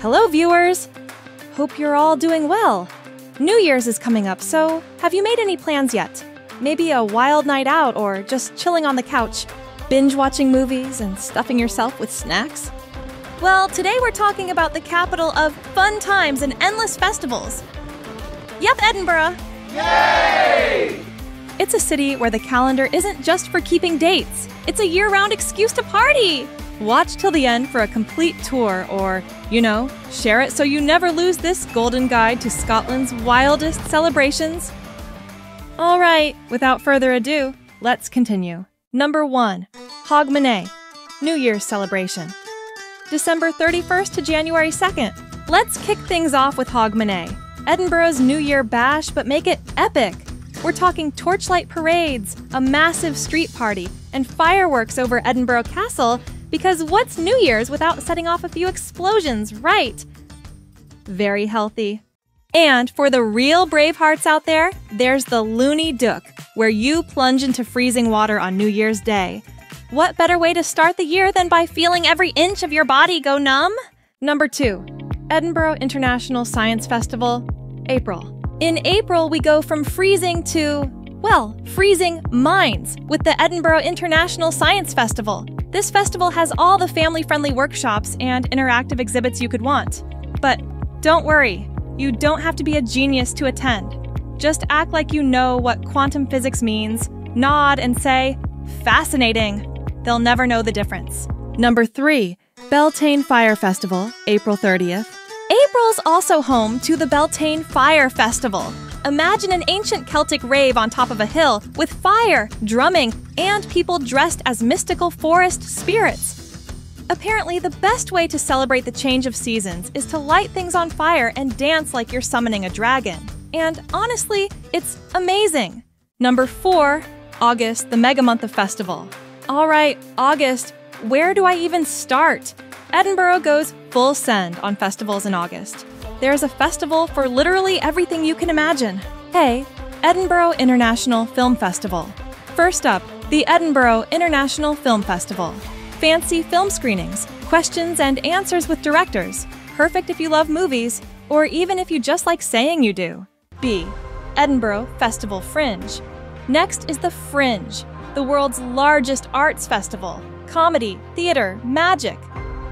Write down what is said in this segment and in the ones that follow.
Hello, viewers! Hope you're all doing well. New Year's is coming up, so have you made any plans yet? Maybe a wild night out or just chilling on the couch, binge watching movies and stuffing yourself with snacks? Well, today we're talking about the capital of fun times and endless festivals. Yep, Edinburgh! Yay! It's a city where the calendar isn't just for keeping dates, it's a year round excuse to party! Watch till the end for a complete tour, or, you know, share it so you never lose this golden guide to Scotland's wildest celebrations. All right, without further ado, let's continue. Number 1 Hogmanay, New Year's celebration. December 31st to January 2nd. Let's kick things off with Hogmanay, Edinburgh's New Year bash, but make it epic. We're talking torchlight parades, a massive street party, and fireworks over Edinburgh Castle because what's New Year's without setting off a few explosions, right? Very healthy. And for the real bravehearts out there, there's the Loony Dook, where you plunge into freezing water on New Year's Day. What better way to start the year than by feeling every inch of your body go numb? Number two, Edinburgh International Science Festival, April. In April, we go from freezing to, well, freezing minds with the Edinburgh International Science Festival. This festival has all the family friendly workshops and interactive exhibits you could want. But don't worry, you don't have to be a genius to attend. Just act like you know what quantum physics means, nod, and say, Fascinating! They'll never know the difference. Number three, Beltane Fire Festival, April 30th. April's also home to the Beltane Fire Festival. Imagine an ancient Celtic rave on top of a hill with fire, drumming, and people dressed as mystical forest spirits. Apparently, the best way to celebrate the change of seasons is to light things on fire and dance like you're summoning a dragon. And honestly, it's amazing. Number four, August, the mega month of festival. All right, August, where do I even start? Edinburgh goes full send on festivals in August. There's a festival for literally everything you can imagine. Hey, Edinburgh International Film Festival. First up, the Edinburgh International Film Festival. Fancy film screenings, questions and answers with directors. Perfect if you love movies, or even if you just like saying you do. B. Edinburgh Festival Fringe. Next is the Fringe, the world's largest arts festival. Comedy, theater, magic.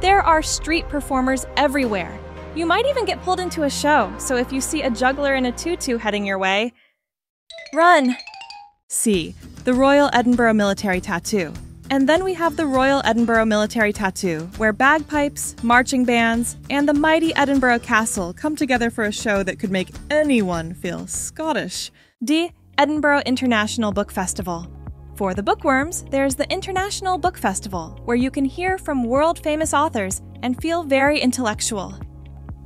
There are street performers everywhere. You might even get pulled into a show, so if you see a juggler in a tutu heading your way, run! C. The Royal Edinburgh Military Tattoo. And then we have the Royal Edinburgh Military Tattoo, where bagpipes, marching bands, and the mighty Edinburgh Castle come together for a show that could make anyone feel Scottish. D. Edinburgh International Book Festival. For the bookworms, there's the International Book Festival, where you can hear from world famous authors and feel very intellectual,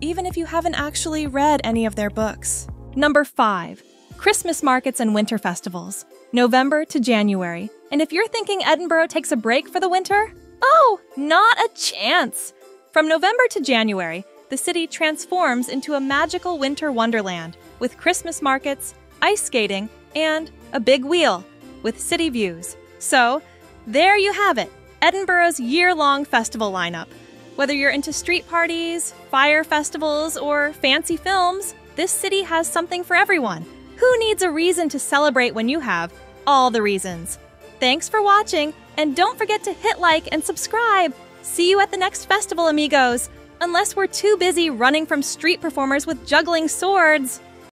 even if you haven't actually read any of their books. Number 5. Christmas markets and winter festivals, November to January. And if you're thinking Edinburgh takes a break for the winter, oh, not a chance! From November to January, the city transforms into a magical winter wonderland with Christmas markets, ice skating, and a big wheel with city views. So, there you have it Edinburgh's year long festival lineup. Whether you're into street parties, fire festivals, or fancy films, this city has something for everyone. Who needs a reason to celebrate when you have all the reasons? Thanks for watching, and don't forget to hit like and subscribe. See you at the next festival, amigos. Unless we're too busy running from street performers with juggling swords.